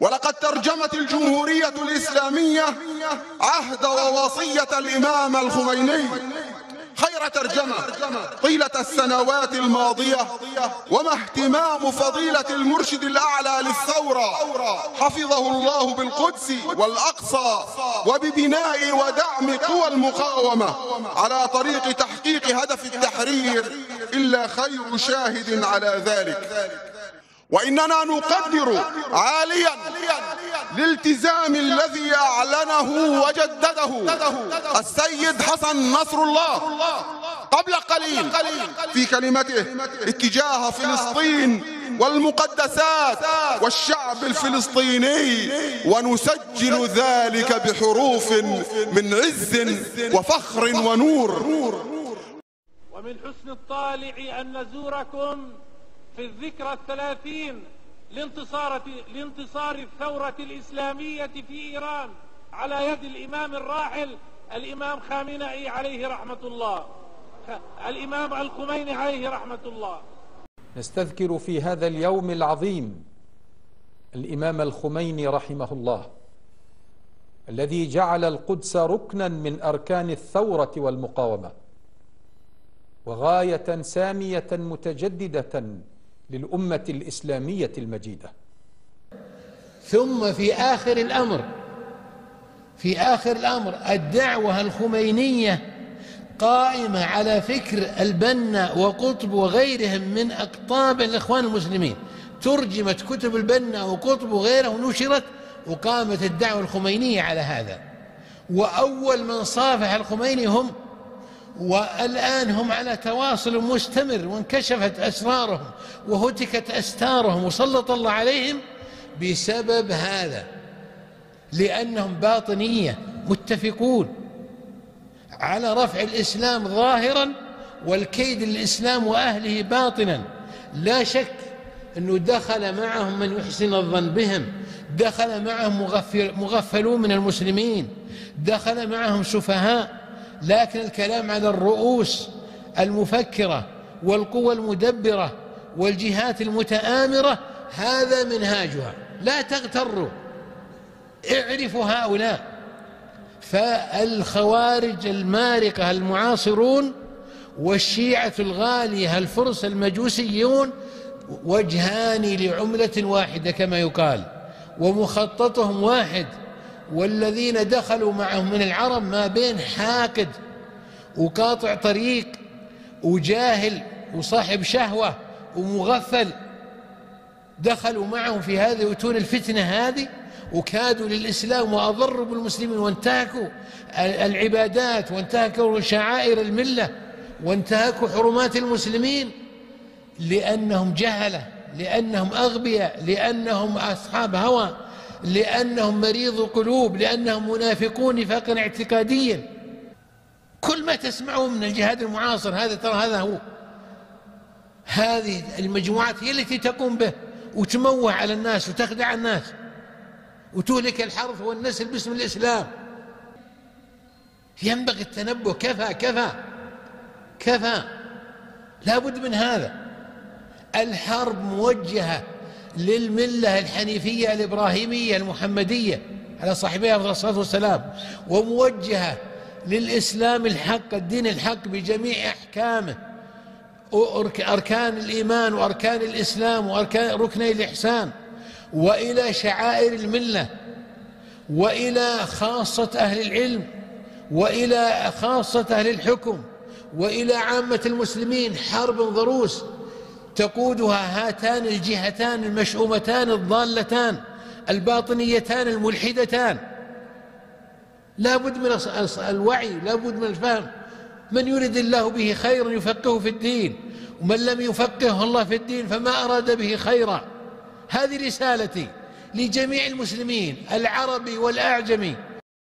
ولقد ترجمت الجمهورية الإسلامية عهد ووصية الإمام الخميني. خير ترجمة. طيلة السنوات الماضية وما اهتمام فضيلة المرشد الأعلى للثورة حفظه الله بالقدس والأقصى وببناء ودعم قوى المقاومة على طريق تحقيق هدف التحرير إلا خير شاهد على ذلك. وإننا نقدر عاليا الالتزام الذي أعلنه وجدده السيد حسن نصر الله قبل قليل في كلمته اتجاه فلسطين والمقدسات والشعب الفلسطيني ونسجل ذلك بحروف من عز وفخر ونور. ومن حسن الطالع أن نزوركم في الذكرى الثلاثين لانتصار, لانتصار الثورة الإسلامية في إيران على يد الإمام الراحل الإمام خامنئي عليه رحمة الله. الإمام الخميني عليه رحمة الله. نستذكر في هذا اليوم العظيم الإمام الخميني رحمه الله الذي جعل القدس ركنا من أركان الثورة والمقاومة وغاية سامية متجددة للأمة الإسلامية المجيدة. ثم في آخر الأمر في آخر الأمر الدعوة الخمينية قائمة على فكر البنا وقطب وغيرهم من أقطاب الإخوان المسلمين. ترجمت كتب البنا وقطب وغيره ونشرت وقامت الدعوة الخمينية على هذا. وأول من صافح الخميني هم والآن هم على تواصل مستمر وانكشفت أسرارهم وهتكت أستارهم وسلط الله عليهم بسبب هذا لأنهم باطنية متفقون على رفع الإسلام ظاهرا والكيد للإسلام وأهله باطنا. لا شك أنه دخل معهم من يحسن الظن بهم دخل معهم مغفل مغفلون من المسلمين دخل معهم سفهاء لكن الكلام على الرؤوس المفكرة والقوى المدبرة والجهات المتآمرة هذا منهاجها. لا تغتروا اعرفوا هؤلاء. فالخوارج المارقة المعاصرون والشيعة الغالية الفرس المجوسيون وجهان لعملة واحدة كما يقال ومخططهم واحد والذين دخلوا معهم من العرب ما بين حاقد وقاطع طريق وجاهل وصاحب شهوة ومغفل دخلوا معهم في هذه يؤتون الفتنة هذه وكادوا للإسلام وأضروا بالمسلمين وانتهكوا العبادات وانتهكوا شعائر الملة وانتهكوا حرمات المسلمين لأنهم جهلة لأنهم أغبياء لأنهم أصحاب هوى. لأنهم مريض قلوب لأنهم منافقون نفاقا اعتقاديا. كل ما تسمعه من الجهاد المعاصر هذا ترى هذا هو. هذه المجموعات هي التي تقوم به وتموه على الناس وتخدع الناس. وتهلك الحرث والنسل باسم الإسلام. ينبغي التنبه كفى كفى كفى. لا بد من هذا. الحرب موجهة للملة الحنيفية الإبراهيمية المحمدية على صاحبها أفضل الصلاة والسلام وموجهة للإسلام الحق الدين الحق بجميع أحكامه. أركان الإيمان وأركان الإسلام وأركان ركني الإحسان. وإلى شعائر الملة. وإلى خاصة أهل العلم. وإلى خاصة أهل الحكم. وإلى عامة المسلمين حرب ضروس تقودها هاتان الجهتان المشؤومتان الضالتان الباطنيتان الملحدتان. لا بد من الوعي لا بد من الفهم. من يريد الله به خيرا يفقهه في الدين ومن لم يفقهه الله في الدين فما أراد به خيرا. هذه رسالتي لجميع المسلمين العربي والأعجمي.